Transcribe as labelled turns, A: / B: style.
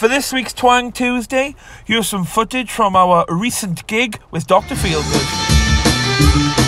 A: For this week's Twang Tuesday, here's some footage from our recent gig with Dr. Feelgood.